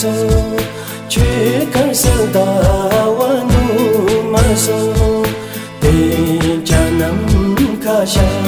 cho che kan sang ta wa nu ma so de n ka sha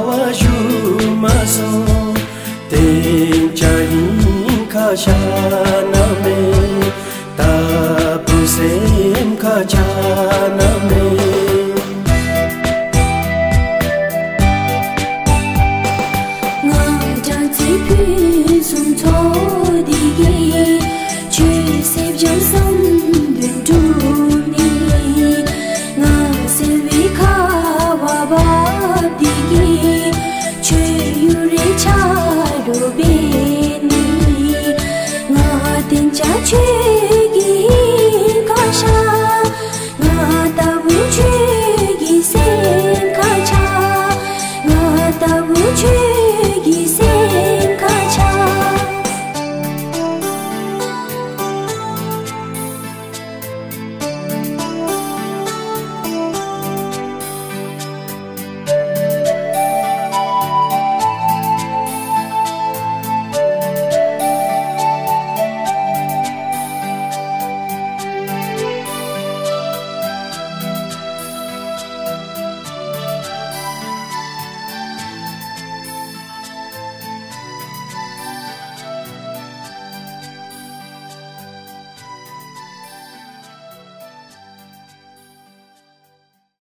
ਹੈ ਸੇ ਸੀ ਸੁ ਸੀ �ੁ ਸੀ ੆ ੭ ਸੇ 去。